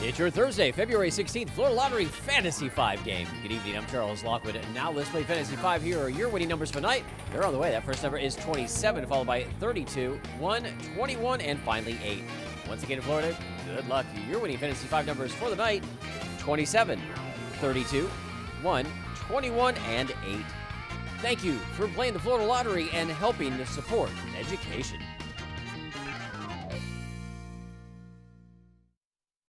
It's your Thursday, February 16th, Florida Lottery Fantasy 5 game. Good evening, I'm Charles Lockwood. Now let's play Fantasy 5. Here are your winning numbers for tonight. They're on the way. That first number is 27, followed by 32, 1, 21, and finally 8. Once again in Florida, good luck. Your winning Fantasy 5 numbers for the night 27, 32, 1, 21, and 8. Thank you for playing the Florida Lottery and helping to support education.